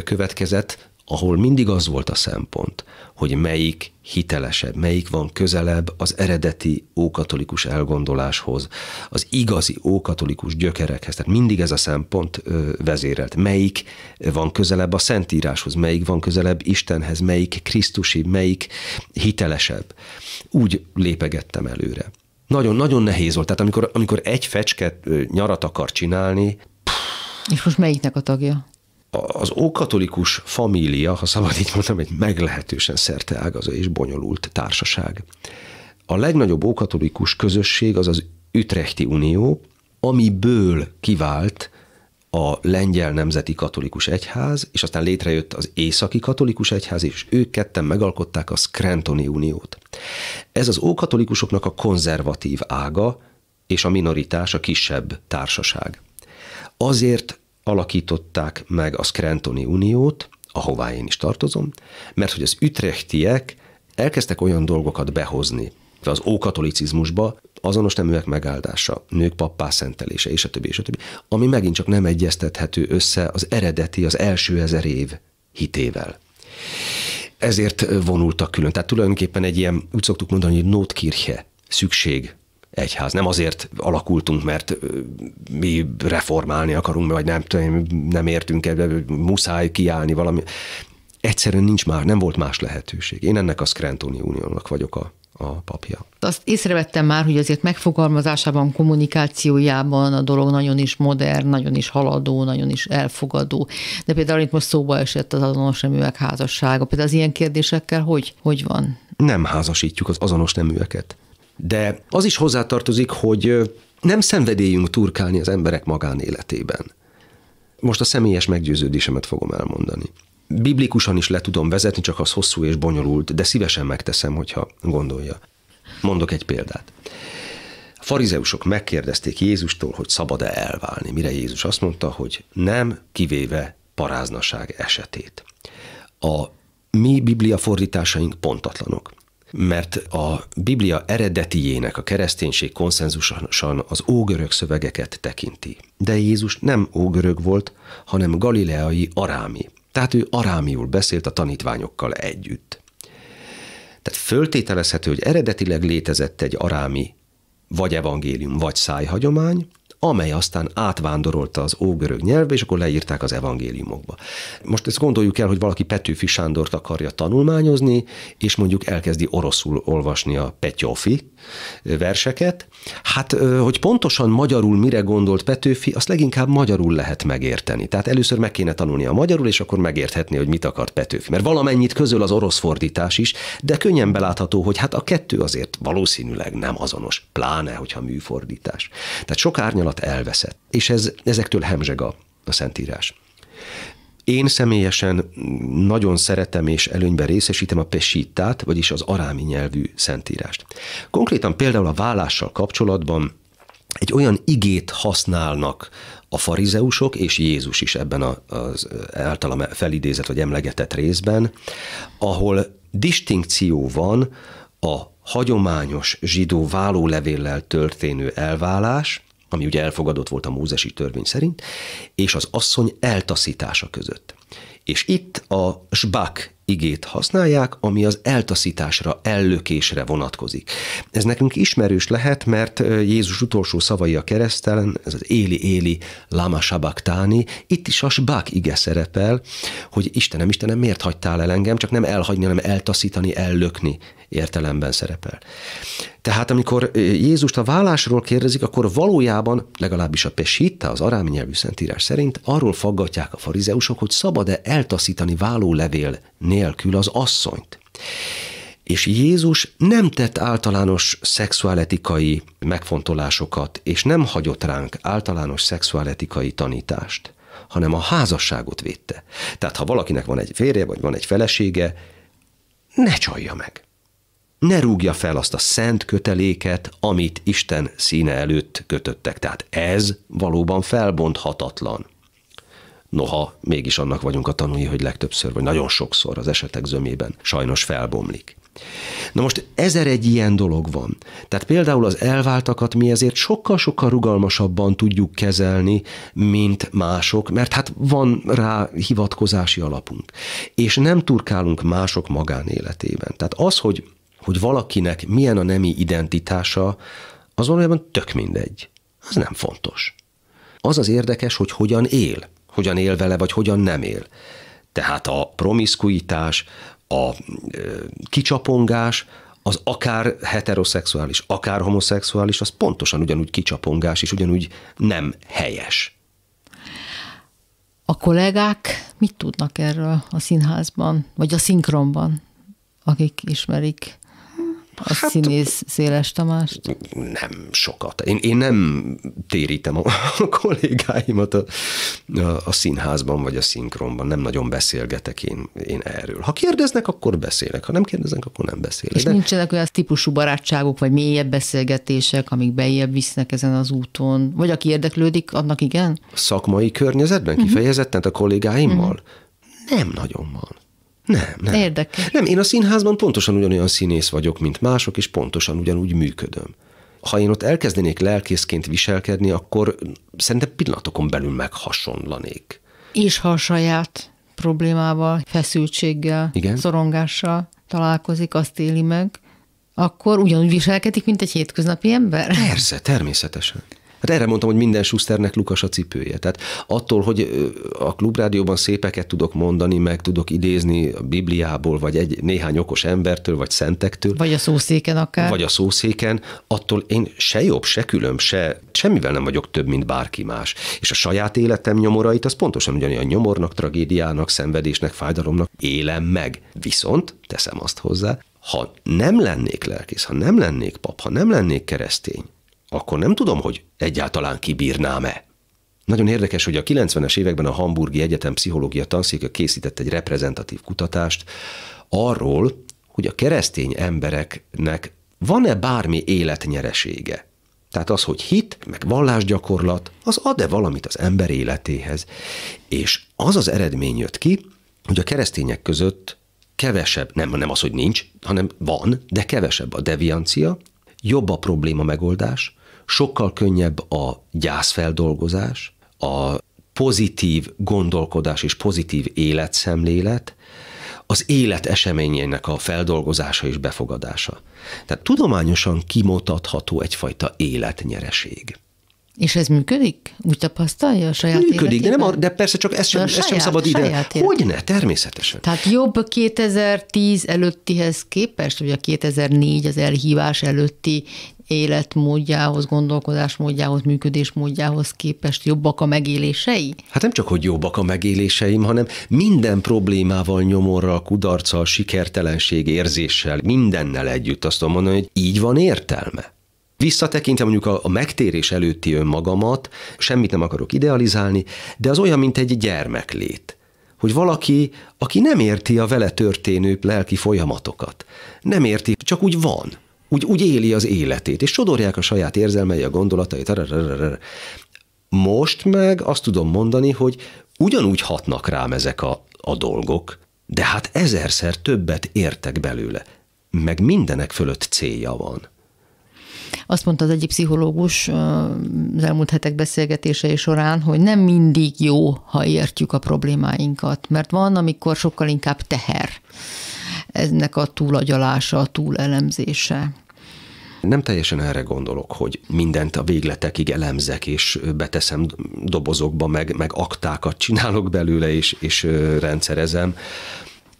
következett, ahol mindig az volt a szempont, hogy melyik hitelesebb, melyik van közelebb az eredeti ókatolikus elgondoláshoz, az igazi ókatolikus gyökerekhez. Tehát mindig ez a szempont vezérelt. Melyik van közelebb a Szentíráshoz, melyik van közelebb Istenhez, melyik Krisztusi, melyik hitelesebb. Úgy lépegettem előre. Nagyon-nagyon nehéz volt. Tehát amikor, amikor egy fecske nyarat akar csinálni, és most melyiknek a tagja? Az ókatolikus família, ha szabad így mondom, egy meglehetősen ágazó és bonyolult társaság. A legnagyobb ókatolikus közösség az az Ütrechti Unió, amiből kivált a lengyel nemzeti katolikus egyház, és aztán létrejött az északi katolikus egyház, és ők ketten megalkották a Scrantoni Uniót. Ez az ókatolikusoknak a konzervatív ága, és a minoritás a kisebb társaság. Azért alakították meg a Scrantoni Uniót, ahová én is tartozom, mert hogy az ütrechtiek elkezdtek olyan dolgokat behozni az ókatolicizmusba, azonos neműek megáldása, nők pappá szentelése, és a többi, és a többi, ami megint csak nem egyeztethető össze az eredeti, az első ezer év hitével. Ezért vonultak külön. Tehát tulajdonképpen egy ilyen, úgy szoktuk mondani, hogy Notkirche szükség egyház. Nem azért alakultunk, mert mi reformálni akarunk, vagy nem, nem értünk ebbe, muszáj kiállni valami. Egyszerűen nincs már, nem volt más lehetőség. Én ennek a Scrantoni Unionnak vagyok a, a papja. Azt észrevettem már, hogy azért megfogalmazásában, kommunikációjában a dolog nagyon is modern, nagyon is haladó, nagyon is elfogadó. De például itt most szóba esett az azonos neműek házassága. Például az ilyen kérdésekkel hogy, hogy van? Nem házasítjuk az azonos neműeket. De az is hozzátartozik, hogy nem szenvedélyünk turkálni az emberek magánéletében. Most a személyes meggyőződésemet fogom elmondani. Biblikusan is le tudom vezetni, csak az hosszú és bonyolult, de szívesen megteszem, hogyha gondolja. Mondok egy példát. A farizeusok megkérdezték Jézustól, hogy szabad-e elválni, mire Jézus azt mondta, hogy nem, kivéve paráznaság esetét. A mi biblia fordításaink pontatlanok mert a Biblia eredetiének a kereszténység konszenzusosan az ógörög szövegeket tekinti. De Jézus nem ógörög volt, hanem galileai arámi. Tehát ő arámiul beszélt a tanítványokkal együtt. Tehát föltételezhető, hogy eredetileg létezett egy arámi vagy evangélium, vagy szájhagyomány, amely aztán átvándorolta az ógörög nyelvbe, és akkor leírták az evangéliumokba. Most ezt gondoljuk el, hogy valaki Petőfi Sándort akarja tanulmányozni, és mondjuk elkezdi oroszul olvasni a Petyofi verseket. Hát, hogy pontosan magyarul mire gondolt Petőfi, azt leginkább magyarul lehet megérteni. Tehát először meg kéne tanulni a magyarul, és akkor megérthetni, hogy mit akart Petőfi. Mert valamennyit közöl az orosz fordítás is, de könnyen belátható, hogy hát a kettő azért valószínűleg nem azonos, pláne, hogyha műfordítás. Tehát sok árnyalat alatt elveszett. És ez, ezektől hemzseg a, a Szentírás. Én személyesen nagyon szeretem és előnyben részesítem a pesítát, vagyis az arámi nyelvű szentírást. Konkrétan például a vállással kapcsolatban egy olyan igét használnak a farizeusok, és Jézus is ebben az általam felidézett vagy emlegetett részben, ahol distinkció van a hagyományos zsidó vállólevéllel történő elválás, ami ugye elfogadott volt a mózesi törvény szerint, és az asszony eltaszítása között. És itt a sbak igét használják, ami az eltaszításra, ellökésre vonatkozik. Ez nekünk ismerős lehet, mert Jézus utolsó szavai a keresztelen, ez az éli éli lama sabaktáni, itt is a sbák ige szerepel, hogy Istenem, Istenem, miért hagytál el engem, csak nem elhagyni, hanem eltaszítani, ellökni értelemben szerepel. Tehát amikor Jézust a vállásról kérdezik, akkor valójában, legalábbis a Peshitta, az arámi nyelvű szentírás szerint arról faggatják a farizeusok, hogy szabad-e eltaszítani vállólevél nélkül az asszonyt. És Jézus nem tett általános szexuáletikai megfontolásokat, és nem hagyott ránk általános szexuáletikai tanítást, hanem a házasságot védte. Tehát ha valakinek van egy férje, vagy van egy felesége, ne csalja meg ne rúgja fel azt a szent köteléket, amit Isten színe előtt kötöttek. Tehát ez valóban felbonthatatlan. Noha mégis annak vagyunk a tanúi, hogy legtöbbször, vagy nagyon sokszor az esetek zömében sajnos felbomlik. Na most ezer egy ilyen dolog van. Tehát például az elváltakat mi ezért sokkal-sokkal rugalmasabban tudjuk kezelni, mint mások, mert hát van rá hivatkozási alapunk. És nem turkálunk mások magánéletében. Tehát az, hogy hogy valakinek milyen a nemi identitása, az valójában tök mindegy. Az nem fontos. Az az érdekes, hogy hogyan él, hogyan él vele, vagy hogyan nem él. Tehát a promiszkuitás, a kicsapongás, az akár heteroszexuális, akár homoszexuális, az pontosan ugyanúgy kicsapongás, és ugyanúgy nem helyes. A kollégák mit tudnak erről a színházban, vagy a szinkronban, akik ismerik a hát, színész Széles Tamást? Nem sokat. Én, én nem térítem a, a kollégáimat a, a, a színházban vagy a szinkronban, nem nagyon beszélgetek én, én erről. Ha kérdeznek, akkor beszélek, ha nem kérdeznek, akkor nem beszélek. És De... nincsenek olyan típusú barátságok, vagy mélyebb beszélgetések, amik bejebb visznek ezen az úton? Vagy aki érdeklődik, annak igen? Szakmai környezetben uh-huh. kifejezetten a kollégáimmal? Uh-huh. Nem nagyon van. Nem, nem. Érdekes. Nem, én a színházban pontosan ugyanolyan színész vagyok, mint mások, és pontosan ugyanúgy működöm. Ha én ott elkezdenék lelkészként viselkedni, akkor szerintem pillanatokon belül meghasonlanék. És ha a saját problémával, feszültséggel, Igen? szorongással találkozik, azt éli meg, akkor ugyanúgy viselkedik, mint egy hétköznapi ember? Persze, természetesen. Hát erre mondtam, hogy minden Schusternek Lukas a cipője. Tehát attól, hogy a klubrádióban szépeket tudok mondani, meg tudok idézni a Bibliából, vagy egy néhány okos embertől, vagy szentektől. Vagy a szószéken akár. Vagy a szószéken, attól én se jobb, se különb, se semmivel nem vagyok több, mint bárki más. És a saját életem nyomorait, az pontosan ugyanilyen nyomornak, tragédiának, szenvedésnek, fájdalomnak élem meg. Viszont, teszem azt hozzá, ha nem lennék lelkész, ha nem lennék pap, ha nem lennék keresztény, akkor nem tudom, hogy egyáltalán kibírnám-e. Nagyon érdekes, hogy a 90-es években a Hamburgi Egyetem pszichológia tanszéke készített egy reprezentatív kutatást arról, hogy a keresztény embereknek van-e bármi életnyeresége. Tehát az, hogy hit, meg vallásgyakorlat, az ad-e valamit az ember életéhez. És az az eredmény jött ki, hogy a keresztények között kevesebb, nem, nem az, hogy nincs, hanem van, de kevesebb a deviancia, jobb a probléma megoldás, sokkal könnyebb a gyászfeldolgozás, a pozitív gondolkodás és pozitív életszemlélet, az élet eseményének a feldolgozása és befogadása. Tehát tudományosan kimutatható egyfajta életnyereség. És ez működik? Úgy tapasztalja a saját Működik, de, nem, de persze csak ez sem, ez saját, sem szabad ide. Hogy ne, természetesen. Tehát jobb 2010 előttihez képest, vagy a 2004 az elhívás előtti életmódjához, gondolkodásmódjához, működésmódjához képest jobbak a megélései? Hát nem csak, hogy jobbak a megéléseim, hanem minden problémával, nyomorral, kudarccal, sikertelenség érzéssel, mindennel együtt azt tudom mondani, hogy így van értelme. Visszatekintve mondjuk a, a megtérés előtti önmagamat, semmit nem akarok idealizálni, de az olyan, mint egy gyermeklét hogy valaki, aki nem érti a vele történő lelki folyamatokat, nem érti, csak úgy van úgy, úgy éli az életét, és sodorják a saját érzelmei, a gondolatait. Most meg azt tudom mondani, hogy ugyanúgy hatnak rám ezek a, a dolgok, de hát ezerszer többet értek belőle, meg mindenek fölött célja van. Azt mondta az egyik pszichológus az elmúlt hetek beszélgetései során, hogy nem mindig jó, ha értjük a problémáinkat, mert van, amikor sokkal inkább teher ennek a túlagyalása, a túlelemzése. Nem teljesen erre gondolok, hogy mindent a végletekig elemzek, és beteszem dobozokba, meg, meg aktákat csinálok belőle, és, és rendszerezem,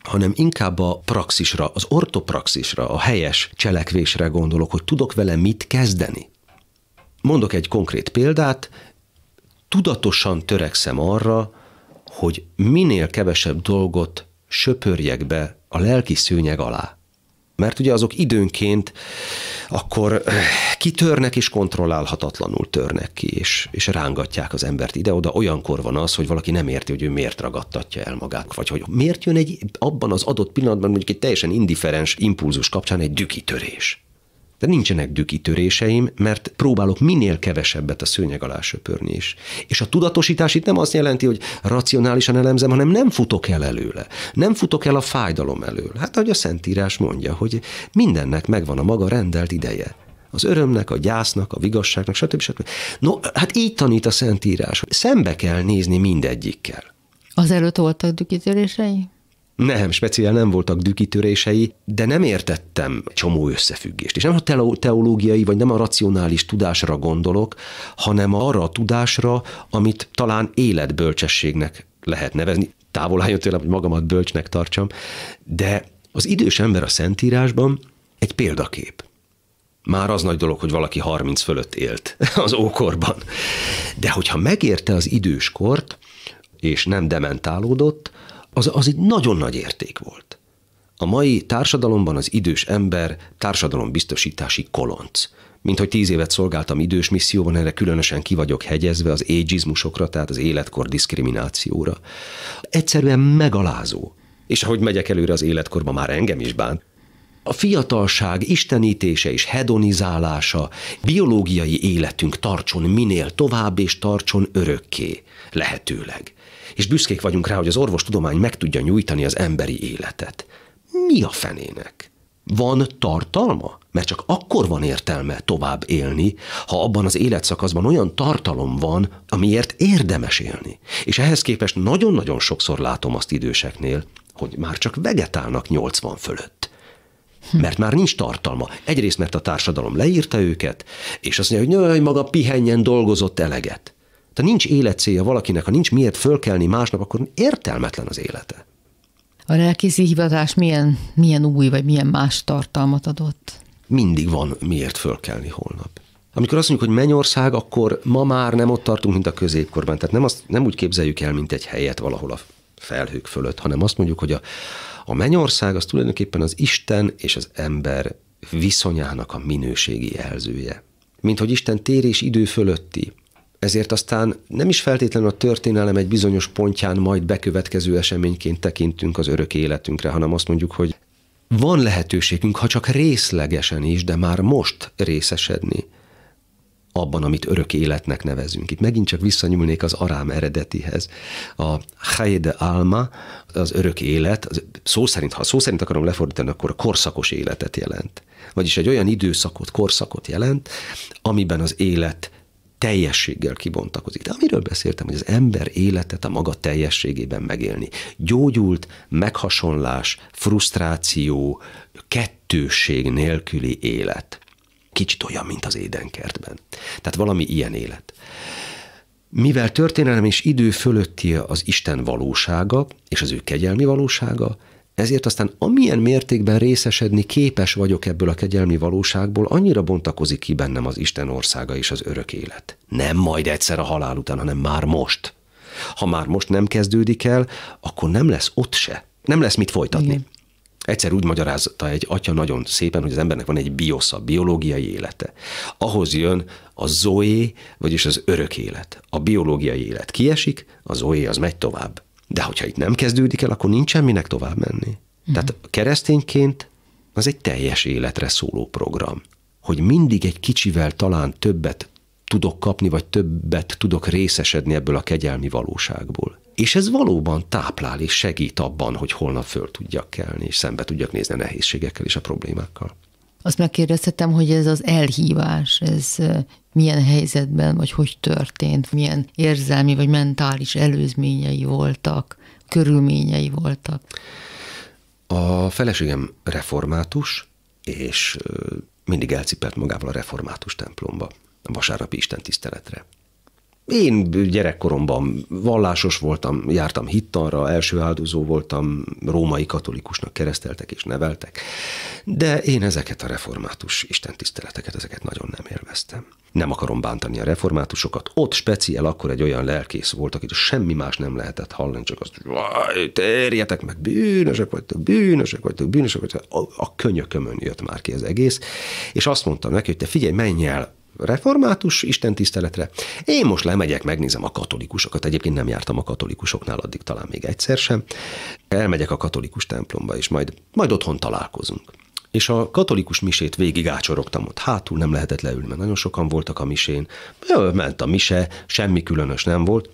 hanem inkább a praxisra, az ortopraxisra, a helyes cselekvésre gondolok, hogy tudok vele mit kezdeni. Mondok egy konkrét példát, tudatosan törekszem arra, hogy minél kevesebb dolgot söpörjek be a lelki szőnyeg alá mert ugye azok időnként akkor eh, kitörnek és kontrollálhatatlanul törnek ki, és, és rángatják az embert ide-oda. Olyankor van az, hogy valaki nem érti, hogy ő miért ragadtatja el magát, vagy hogy miért jön egy abban az adott pillanatban mondjuk egy teljesen indiferens impulzus kapcsán egy dükitörés de nincsenek dükitöréseim, mert próbálok minél kevesebbet a szőnyeg alá söpörni is. És a tudatosítás itt nem azt jelenti, hogy racionálisan elemzem, hanem nem futok el előle. Nem futok el a fájdalom elől. Hát ahogy a Szentírás mondja, hogy mindennek megvan a maga rendelt ideje. Az örömnek, a gyásznak, a vigasságnak, stb. stb. No, hát így tanít a Szentírás, szembe kell nézni mindegyikkel. Az előtt voltak dükitörései? Nem, speciál nem voltak dükitörései, de nem értettem csomó összefüggést. És nem a teológiai, vagy nem a racionális tudásra gondolok, hanem arra a tudásra, amit talán életbölcsességnek lehet nevezni. Távol álljon tőlem, hogy magamat bölcsnek tartsam, de az idős ember a Szentírásban egy példakép. Már az nagy dolog, hogy valaki 30 fölött élt az ókorban. De hogyha megérte az időskort, és nem dementálódott, az, az egy nagyon nagy érték volt. A mai társadalomban az idős ember társadalombiztosítási kolonc. Mint hogy tíz évet szolgáltam idős misszióban, erre különösen ki vagyok hegyezve az ageizmusokra, tehát az életkor diszkriminációra. Egyszerűen megalázó. És ahogy megyek előre az életkorba, már engem is bán. A fiatalság istenítése és hedonizálása, biológiai életünk tartson minél tovább és tartson örökké, lehetőleg és büszkék vagyunk rá, hogy az orvostudomány meg tudja nyújtani az emberi életet. Mi a fenének? Van tartalma? Mert csak akkor van értelme tovább élni, ha abban az életszakaszban olyan tartalom van, amiért érdemes élni. És ehhez képest nagyon-nagyon sokszor látom azt időseknél, hogy már csak vegetálnak 80 fölött. Mert már nincs tartalma. Egyrészt, mert a társadalom leírta őket, és azt mondja, hogy nőj, maga pihenjen, dolgozott eleget. Tehát nincs életcélja valakinek, ha nincs miért fölkelni másnap, akkor értelmetlen az élete. A lelkészi hivatás milyen, milyen új, vagy milyen más tartalmat adott? Mindig van miért fölkelni holnap. Amikor azt mondjuk, hogy mennyország, akkor ma már nem ott tartunk, mint a középkorban. Tehát nem, azt, nem úgy képzeljük el, mint egy helyet valahol a felhők fölött, hanem azt mondjuk, hogy a, a mennyország az tulajdonképpen az Isten és az ember viszonyának a minőségi jelzője. Mint hogy Isten tér és idő fölötti. Ezért aztán nem is feltétlenül a történelem egy bizonyos pontján majd bekövetkező eseményként tekintünk az örök életünkre, hanem azt mondjuk, hogy van lehetőségünk, ha csak részlegesen is, de már most részesedni abban, amit örök életnek nevezünk. Itt megint csak visszanyúlnék az arám eredetihez. A Hayede Alma, az örök élet, az szó szerint, ha szó szerint akarom lefordítani, akkor a korszakos életet jelent. Vagyis egy olyan időszakot, korszakot jelent, amiben az élet teljességgel kibontakozik. De amiről beszéltem, hogy az ember életet a maga teljességében megélni. Gyógyult, meghasonlás, frusztráció, kettőség nélküli élet. Kicsit olyan, mint az édenkertben. Tehát valami ilyen élet. Mivel történelem és idő fölötti az Isten valósága és az ő kegyelmi valósága, ezért aztán amilyen mértékben részesedni képes vagyok ebből a kegyelmi valóságból, annyira bontakozik ki bennem az Isten országa és az örök élet. Nem majd egyszer a halál után, hanem már most. Ha már most nem kezdődik el, akkor nem lesz ott se. Nem lesz mit folytatni. Igen. Egyszer úgy magyarázta egy atya nagyon szépen, hogy az embernek van egy biosza, biológiai élete. Ahhoz jön a zoé, vagyis az örök élet. A biológiai élet kiesik, a zoé az megy tovább. De hogyha itt nem kezdődik el, akkor nincsen minek tovább menni. Mm. Tehát keresztényként az egy teljes életre szóló program. Hogy mindig egy kicsivel talán többet tudok kapni, vagy többet tudok részesedni ebből a kegyelmi valóságból. És ez valóban táplál és segít abban, hogy holnap föl tudjak kelni, és szembe tudjak nézni a nehézségekkel és a problémákkal. Azt megkérdezhetem, hogy ez az elhívás, ez milyen helyzetben, vagy hogy történt, milyen érzelmi vagy mentális előzményei voltak, körülményei voltak? A feleségem református, és mindig elcipelt magával a református templomba, a vasárnapi istentiszteletre. Én gyerekkoromban vallásos voltam, jártam hittanra, első áldozó voltam, római katolikusnak kereszteltek és neveltek, de én ezeket a református istentiszteleteket, ezeket nagyon nem élveztem. Nem akarom bántani a reformátusokat. Ott speciál akkor egy olyan lelkész volt, akit semmi más nem lehetett hallani, csak azt, hogy térjetek meg, bűnösek vagytok, bűnösek vagytok, bűnösek vagytok. A, a könyökömön jött már ki az egész, és azt mondtam neki, hogy te figyelj, menj el református istentiszteletre. Én most lemegyek, megnézem a katolikusokat. Egyébként nem jártam a katolikusoknál addig talán még egyszer sem. Elmegyek a katolikus templomba, és majd, majd otthon találkozunk. És a katolikus misét végig ácsorogtam ott hátul, nem lehetett leülni, mert nagyon sokan voltak a misén. Ment a mise, semmi különös nem volt.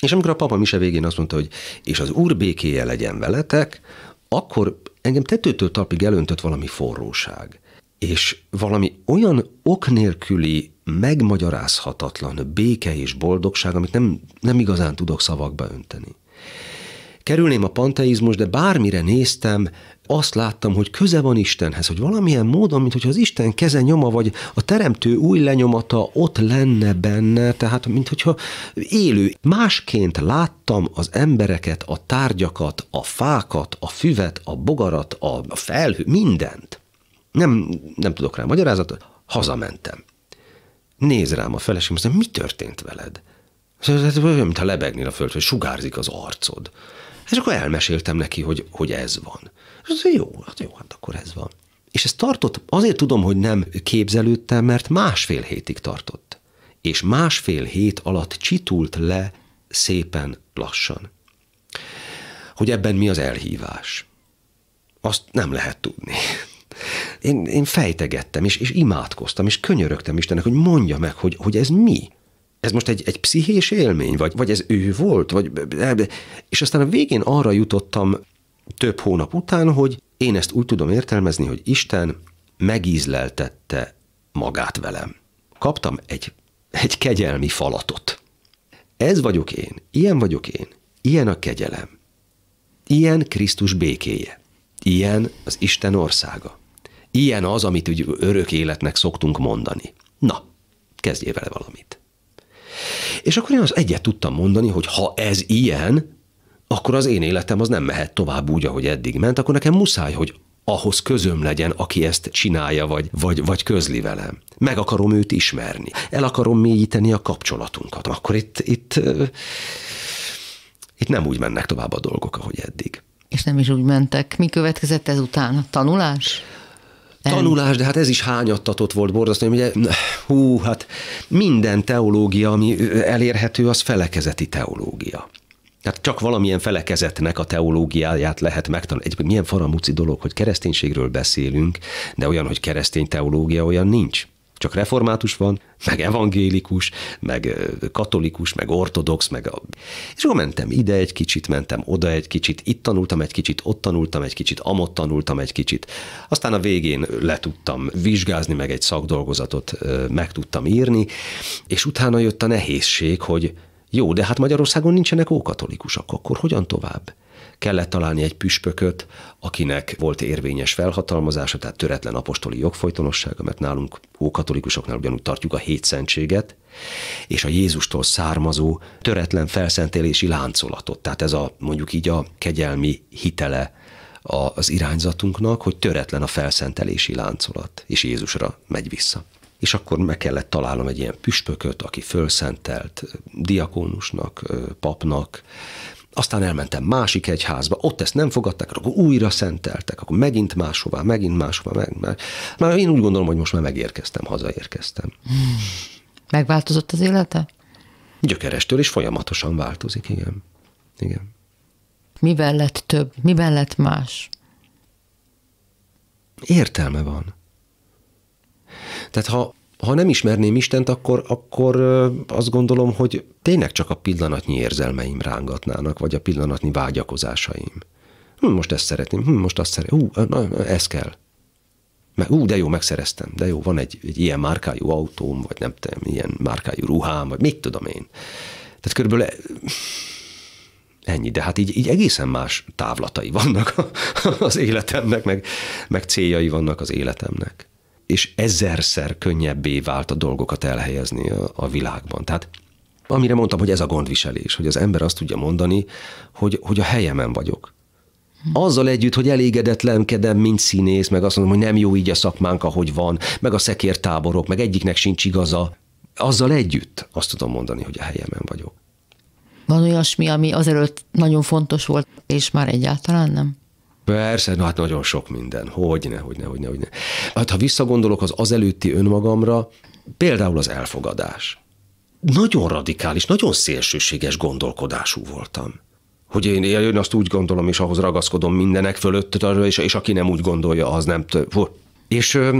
És amikor a papa mise végén azt mondta, hogy és az úr békéje legyen veletek, akkor engem tetőtől talpig elöntött valami forróság és valami olyan ok nélküli, megmagyarázhatatlan béke és boldogság, amit nem, nem igazán tudok szavakba önteni. Kerülném a panteizmus, de bármire néztem, azt láttam, hogy köze van Istenhez, hogy valamilyen módon, mint hogy az Isten keze nyoma, vagy a teremtő új lenyomata ott lenne benne, tehát mint hogyha élő. Másként láttam az embereket, a tárgyakat, a fákat, a füvet, a bogarat, a felhő, mindent. Nem, nem tudok rá magyarázatot. Hazamentem. Néz rám a feleségem, azt mi történt veled? Ez olyan, mintha lebegnél a föld, hogy sugárzik az arcod. És akkor elmeséltem neki, hogy, hogy ez van. És az jó, hát jó, hát akkor ez van. És ez tartott, azért tudom, hogy nem képzelődtem, mert másfél hétig tartott. És másfél hét alatt csitult le szépen lassan. Hogy ebben mi az elhívás? Azt nem lehet tudni én, én fejtegettem, és, és imádkoztam, és könyörögtem Istennek, hogy mondja meg, hogy, hogy ez mi. Ez most egy, egy pszichés élmény, vagy, vagy ez ő volt, vagy, és aztán a végén arra jutottam több hónap után, hogy én ezt úgy tudom értelmezni, hogy Isten megízleltette magát velem. Kaptam egy, egy kegyelmi falatot. Ez vagyok én, ilyen vagyok én, ilyen a kegyelem, ilyen Krisztus békéje, ilyen az Isten országa. Ilyen az, amit úgy örök életnek szoktunk mondani. Na, kezdjél vele valamit. És akkor én az egyet tudtam mondani, hogy ha ez ilyen, akkor az én életem az nem mehet tovább úgy, ahogy eddig ment, akkor nekem muszáj, hogy ahhoz közöm legyen, aki ezt csinálja, vagy, vagy, vagy közli velem. Meg akarom őt ismerni. El akarom mélyíteni a kapcsolatunkat. Akkor itt, itt, itt nem úgy mennek tovább a dolgok, ahogy eddig. És nem is úgy mentek. Mi következett ezután? Tanulás? Tanulás, de hát ez is hányattatott volt borzasztó, hogy ugye, hú, hát minden teológia, ami elérhető, az felekezeti teológia. Tehát csak valamilyen felekezetnek a teológiáját lehet megtanulni. Egyébként milyen faramuci dolog, hogy kereszténységről beszélünk, de olyan, hogy keresztény teológia, olyan nincs. Csak református van, meg evangélikus, meg katolikus, meg ortodox, meg a... És akkor mentem ide egy kicsit, mentem oda egy kicsit, itt tanultam egy kicsit, ott tanultam egy kicsit, amott tanultam egy kicsit. Aztán a végén le tudtam vizsgázni, meg egy szakdolgozatot meg tudtam írni, és utána jött a nehézség, hogy jó, de hát Magyarországon nincsenek ókatolikusok, akkor hogyan tovább? Kellett találni egy püspököt, akinek volt érvényes felhatalmazása, tehát töretlen apostoli jogfolytonossága, mert nálunk ókatolikusoknál ugyanúgy tartjuk a hétszentséget, és a Jézustól származó töretlen felszentélési láncolatot. Tehát ez a mondjuk így a kegyelmi hitele az irányzatunknak, hogy töretlen a felszentelési láncolat, és Jézusra megy vissza és akkor meg kellett találnom egy ilyen püspököt, aki fölszentelt diakónusnak, papnak, aztán elmentem másik egyházba, ott ezt nem fogadták, akkor újra szenteltek, akkor megint máshová, megint máshová, meg, meg. Már én úgy gondolom, hogy most már megérkeztem, hazaérkeztem. Hmm. Megváltozott az élete? Gyökerestől is folyamatosan változik, igen. Igen. Mivel lett több? Mivel lett más? Értelme van. Tehát ha, ha nem ismerném Istent, akkor, akkor azt gondolom, hogy tényleg csak a pillanatnyi érzelmeim rángatnának, vagy a pillanatnyi vágyakozásaim. Hm, most ezt szeretném, hm, most azt szeretném, hú, na, ez kell. Meg, ú, de jó, megszereztem, de jó, van egy, egy ilyen márkájú autóm, vagy nem tudom, ilyen márkájú ruhám, vagy mit tudom én. Tehát körülbelül ennyi, de hát így, így egészen más távlatai vannak az életemnek, meg, meg céljai vannak az életemnek és ezerszer könnyebbé vált a dolgokat elhelyezni a, a világban. Tehát amire mondtam, hogy ez a gondviselés, hogy az ember azt tudja mondani, hogy, hogy a helyemen vagyok. Azzal együtt, hogy elégedetlenkedem, mint színész, meg azt mondom, hogy nem jó így a szakmánk, ahogy van, meg a szekértáborok, meg egyiknek sincs igaza. Azzal együtt azt tudom mondani, hogy a helyemen vagyok. Van olyasmi, ami azelőtt nagyon fontos volt, és már egyáltalán nem? Persze, na hát nagyon sok minden. Hogyne, hogyne, hogyne, hogyne. Hát ha visszagondolok az az előtti önmagamra, például az elfogadás. Nagyon radikális, nagyon szélsőséges gondolkodású voltam. Hogy én, én azt úgy gondolom, és ahhoz ragaszkodom mindenek fölött, és, és aki nem úgy gondolja, az nem... És ö,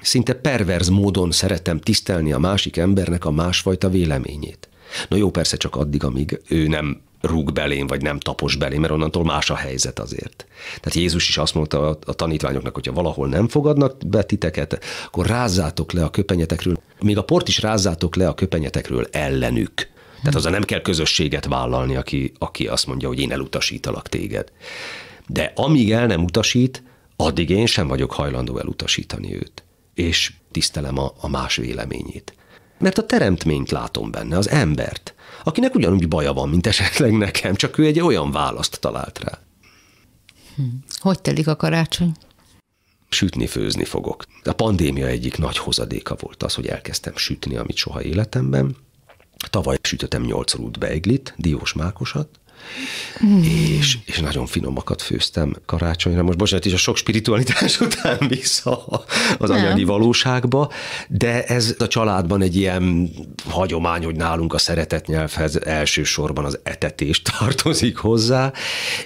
szinte perverz módon szeretem tisztelni a másik embernek a másfajta véleményét. Na jó, persze csak addig, amíg ő nem rúg belém, vagy nem tapos belém, mert onnantól más a helyzet azért. Tehát Jézus is azt mondta a, tanítványoknak, hogyha valahol nem fogadnak be titeket, akkor rázzátok le a köpenyetekről, még a port is rázzátok le a köpenyetekről ellenük. Tehát az nem kell közösséget vállalni, aki, aki azt mondja, hogy én elutasítalak téged. De amíg el nem utasít, addig én sem vagyok hajlandó elutasítani őt. És tisztelem a, a más véleményét. Mert a teremtményt látom benne, az embert akinek ugyanúgy baja van, mint esetleg nekem, csak ő egy olyan választ talált rá. Hm. Hogy telik a karácsony? Sütni, főzni fogok. A pandémia egyik nagy hozadéka volt az, hogy elkezdtem sütni, amit soha életemben. Tavaly sütöttem nyolc rút beiglit, diós mákosat, Mm. És, és nagyon finomakat főztem karácsonyra. Most bocsánat, is a sok spiritualitás után vissza az Nem. anyagi valóságba, de ez a családban egy ilyen hagyomány, hogy nálunk a szeretet nyelvhez elsősorban az etetés tartozik hozzá,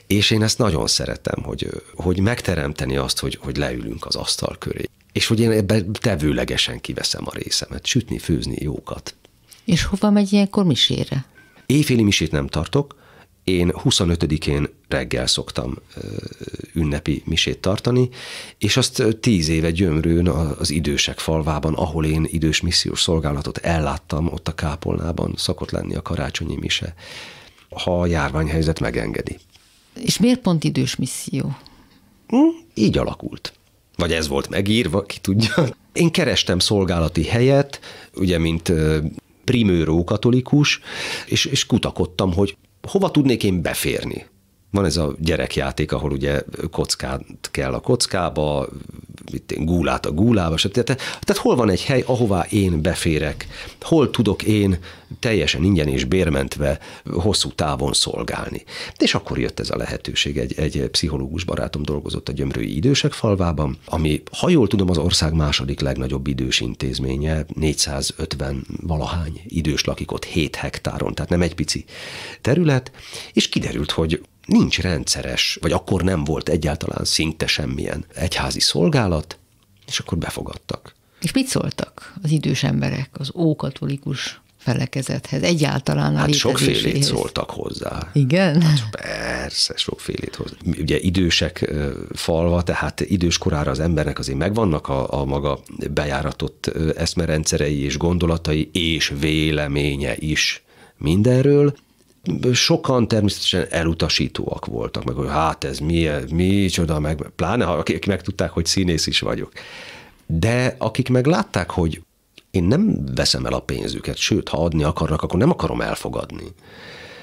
és én ezt nagyon szeretem, hogy, hogy megteremteni azt, hogy, hogy leülünk az asztal köré. És hogy én ebben tevőlegesen kiveszem a részemet, sütni, főzni jókat. És hova megy ilyenkor misére? Éjféli misét nem tartok, én 25-én reggel szoktam ünnepi misét tartani, és azt tíz éve gyömrőn az idősek falvában, ahol én idős missziós szolgálatot elláttam, ott a kápolnában szokott lenni a karácsonyi mise, ha a járványhelyzet megengedi. És miért pont idős misszió? Hm, így alakult. vagy ez volt megírva, ki tudja. Én kerestem szolgálati helyet, ugye, mint primőró katolikus, és, és kutakodtam, hogy hova tudnék én beférni. Van ez a gyerekjáték, ahol ugye kockát kell a kockába, mit én, gúlát a gúlába, tehát, tehát hol van egy hely, ahová én beférek, hol tudok én teljesen ingyen és bérmentve hosszú távon szolgálni. És akkor jött ez a lehetőség, egy, egy pszichológus barátom dolgozott a Gyömrői Idősek falvában, ami, ha jól tudom, az ország második legnagyobb idős intézménye, 450 valahány idős lakik ott 7 hektáron, tehát nem egy pici terület, és kiderült, hogy nincs rendszeres, vagy akkor nem volt egyáltalán szinte semmilyen egyházi szolgálat, és akkor befogadtak. És mit szóltak az idős emberek az ókatolikus felekezethez, egyáltalán a Hát sokfélét szóltak hozzá. Igen? Hát persze, sokfélét hozzá. Ugye idősek falva, tehát idős korára az embernek azért megvannak a, a maga bejáratott eszmerendszerei és gondolatai, és véleménye is mindenről, sokan természetesen elutasítóak voltak, meg hogy hát ez mi, mi csoda, meg pláne akik megtudták, hogy színész is vagyok. De akik meg látták, hogy én nem veszem el a pénzüket, sőt, ha adni akarnak, akkor nem akarom elfogadni.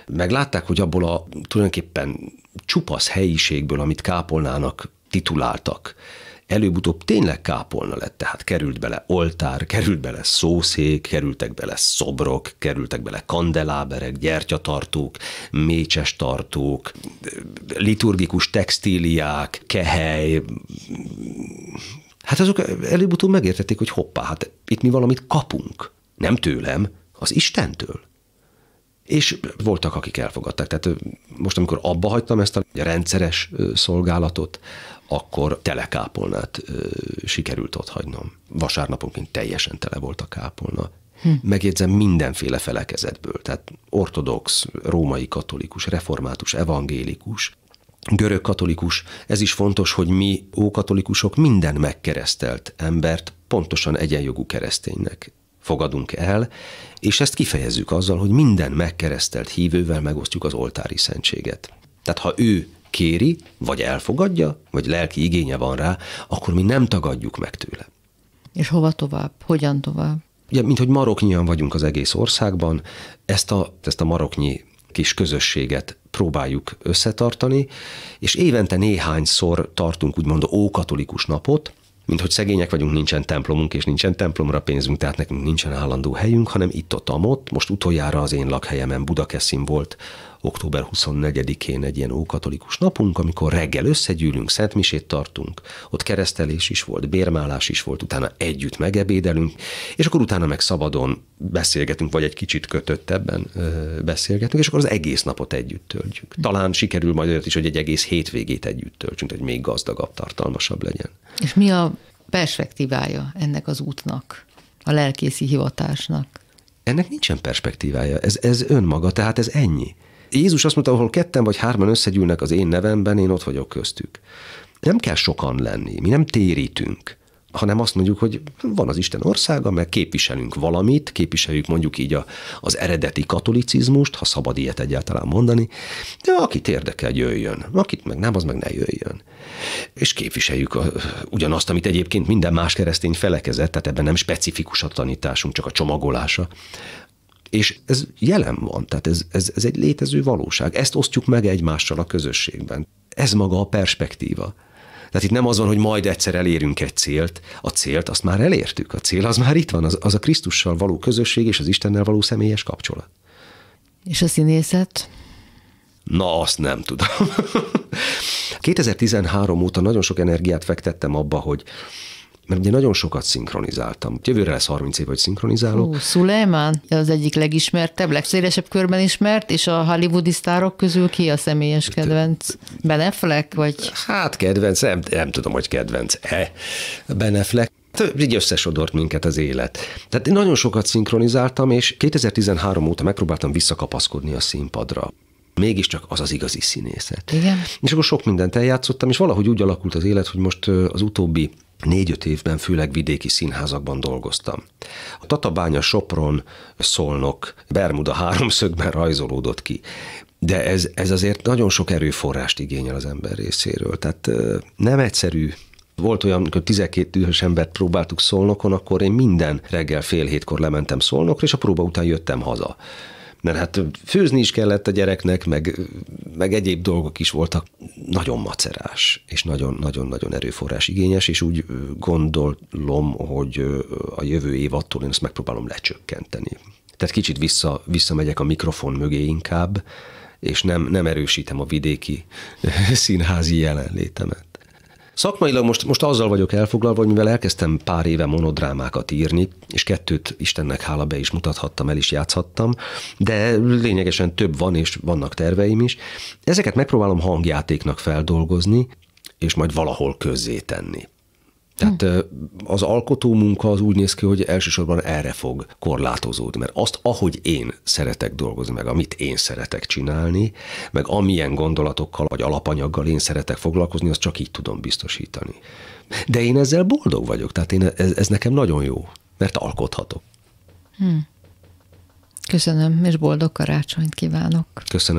Meg látták, hogy abból a tulajdonképpen csupasz helyiségből, amit kápolnának tituláltak, előbb-utóbb tényleg kápolna lett, tehát került bele oltár, került bele szószék, kerültek bele szobrok, kerültek bele kandeláberek, gyertyatartók, mécses tartók, liturgikus textíliák, kehely, Hát azok előbb-utóbb megértették, hogy hoppá, hát itt mi valamit kapunk. Nem tőlem, az Istentől. És voltak, akik elfogadták. Tehát most, amikor abba hagytam ezt a rendszeres szolgálatot, akkor telekápolnát ö, sikerült ott hagynom. Vasárnaponként teljesen tele volt a kápolna. Hm. Megjegyzem mindenféle felekezetből, tehát ortodox, római katolikus, református, evangélikus, görög katolikus. Ez is fontos, hogy mi ókatolikusok minden megkeresztelt embert pontosan egyenjogú kereszténynek fogadunk el, és ezt kifejezzük azzal, hogy minden megkeresztelt hívővel megosztjuk az oltári szentséget. Tehát ha ő kéri, vagy elfogadja, vagy lelki igénye van rá, akkor mi nem tagadjuk meg tőle. És hova tovább? Hogyan tovább? Ugye, mint hogy maroknyian vagyunk az egész országban, ezt a, ezt a maroknyi kis közösséget próbáljuk összetartani, és évente néhányszor tartunk úgymond ókatolikus napot, mint hogy szegények vagyunk, nincsen templomunk, és nincsen templomra pénzünk, tehát nekünk nincsen állandó helyünk, hanem itt-ott, amott. Most utoljára az én lakhelyemen Budakeszin volt október 24-én egy ilyen ókatolikus napunk, amikor reggel összegyűlünk, szentmisét tartunk, ott keresztelés is volt, bérmálás is volt, utána együtt megebédelünk, és akkor utána meg szabadon beszélgetünk, vagy egy kicsit kötöttebben beszélgetünk, és akkor az egész napot együtt töltjük. Talán sikerül majd olyat is, hogy egy egész hétvégét együtt töltsünk, hogy még gazdagabb, tartalmasabb legyen. És mi a perspektívája ennek az útnak, a lelkészi hivatásnak? Ennek nincsen perspektívája, ez, ez önmaga, tehát ez ennyi. Jézus azt mondta, ahol ketten vagy hárman összegyűlnek az én nevemben, én ott vagyok köztük. Nem kell sokan lenni, mi nem térítünk hanem azt mondjuk, hogy van az Isten országa, meg képviselünk valamit, képviseljük mondjuk így a, az eredeti katolicizmust, ha szabad ilyet egyáltalán mondani, de akit érdekel, jöjjön. Akit meg nem, az meg ne jöjjön. És képviseljük a, ugyanazt, amit egyébként minden más keresztény felekezett, tehát ebben nem specifikus a tanításunk, csak a csomagolása. És ez jelen van, tehát ez, ez, ez egy létező valóság. Ezt osztjuk meg egymással a közösségben. Ez maga a perspektíva. Tehát itt nem az van, hogy majd egyszer elérünk egy célt, a célt azt már elértük, a cél az már itt van, az, az a Krisztussal való közösség és az Istennel való személyes kapcsolat. És a színészet? Na, azt nem tudom. 2013 óta nagyon sok energiát fektettem abba, hogy mert ugye nagyon sokat szinkronizáltam. Jövőre lesz 30 év, hogy szinkronizálok. Suleiman az egyik legismertebb, legszélesebb körben ismert, és a hollywoodi sztárok közül ki a személyes kedvenc? Ben Affleck, vagy? Hát kedvenc, nem, nem tudom, hogy kedvenc-e Ben Affleck. Így összesodort minket az élet. Tehát én nagyon sokat szinkronizáltam, és 2013 óta megpróbáltam visszakapaszkodni a színpadra mégiscsak az az igazi színészet. Igen. És akkor sok mindent eljátszottam, és valahogy úgy alakult az élet, hogy most az utóbbi négy-öt évben főleg vidéki színházakban dolgoztam. A Tatabánya, Sopron, Szolnok, Bermuda háromszögben rajzolódott ki. De ez, ez azért nagyon sok erőforrást igényel az ember részéről. Tehát nem egyszerű Volt olyan, amikor 12 dühös embert próbáltuk Szolnokon, akkor én minden reggel fél hétkor lementem Szolnokra, és a próba után jöttem haza. Mert hát főzni is kellett a gyereknek, meg, meg egyéb dolgok is voltak. Nagyon macerás, és nagyon-nagyon-nagyon erőforrás igényes, és úgy gondolom, hogy a jövő év attól én ezt megpróbálom lecsökkenteni. Tehát kicsit vissza, visszamegyek a mikrofon mögé inkább, és nem, nem erősítem a vidéki színházi jelenlétemet. Szakmailag most, most azzal vagyok elfoglalva, hogy mivel elkezdtem pár éve monodrámákat írni, és kettőt Istennek hála be is mutathattam, el is játszhattam, de lényegesen több van, és vannak terveim is. Ezeket megpróbálom hangjátéknak feldolgozni, és majd valahol közzétenni. Tehát az alkotó munka az úgy néz ki, hogy elsősorban erre fog korlátozódni, mert azt, ahogy én szeretek dolgozni, meg amit én szeretek csinálni, meg amilyen gondolatokkal vagy alapanyaggal én szeretek foglalkozni, azt csak így tudom biztosítani. De én ezzel boldog vagyok, tehát én, ez, ez nekem nagyon jó, mert alkothatok. Hmm. Köszönöm, és boldog karácsonyt kívánok. Köszönöm.